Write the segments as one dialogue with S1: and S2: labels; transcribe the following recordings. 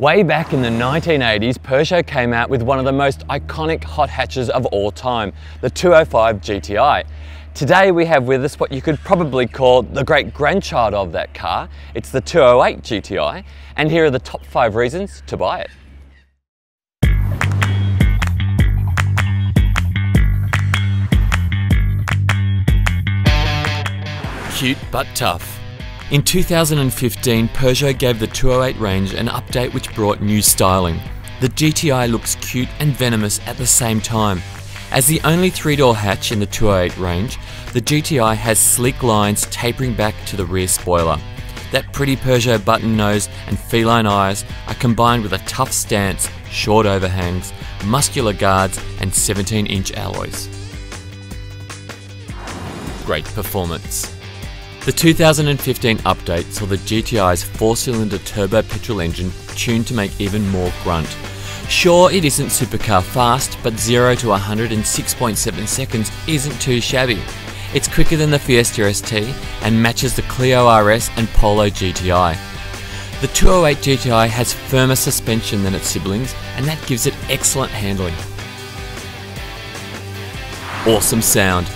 S1: Way back in the 1980s, Peugeot came out with one of the most iconic hot hatches of all time, the 205 GTI. Today we have with us what you could probably call the great grandchild of that car. It's the 208 GTI, and here are the top five reasons to buy it. Cute but tough. In 2015, Peugeot gave the 208 range an update which brought new styling. The GTI looks cute and venomous at the same time. As the only three-door hatch in the 208 range, the GTI has sleek lines tapering back to the rear spoiler. That pretty Peugeot button nose and feline eyes are combined with a tough stance, short overhangs, muscular guards and 17-inch alloys. Great performance. The 2015 update saw the GTI's four-cylinder turbo petrol engine tuned to make even more grunt. Sure, it isn't supercar fast, but 0 to 106.7 seconds isn't too shabby. It's quicker than the Fiesta ST and matches the Clio RS and Polo GTI. The 208 GTI has firmer suspension than its siblings, and that gives it excellent handling. Awesome sound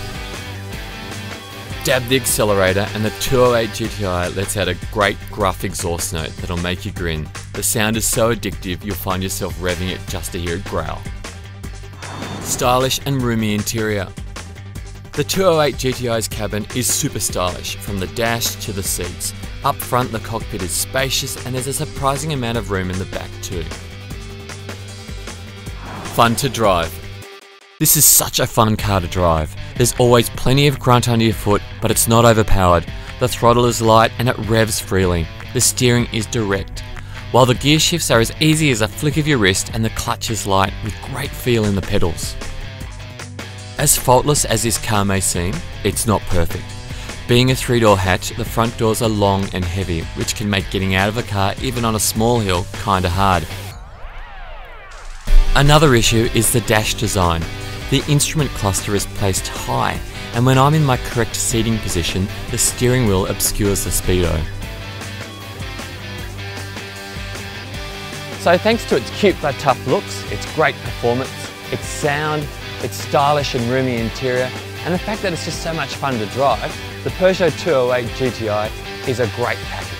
S1: dab the accelerator and the 208 GTI lets out a great gruff exhaust note that'll make you grin. The sound is so addictive you'll find yourself revving it just to hear it growl. Stylish and roomy interior. The 208 GTI's cabin is super stylish, from the dash to the seats. Up front the cockpit is spacious and there's a surprising amount of room in the back too. Fun to drive. This is such a fun car to drive. There's always plenty of grunt under your foot, but it's not overpowered. The throttle is light and it revs freely. The steering is direct. While the gear shifts are as easy as a flick of your wrist and the clutch is light with great feel in the pedals. As faultless as this car may seem, it's not perfect. Being a three-door hatch, the front doors are long and heavy, which can make getting out of a car even on a small hill kinda hard. Another issue is the dash design. The instrument cluster is placed high, and when I'm in my correct seating position, the steering wheel obscures the speedo. So thanks to its cute but tough looks, its great performance, its sound, its stylish and roomy interior, and the fact that it's just so much fun to drive, the Peugeot 208 GTI is a great package.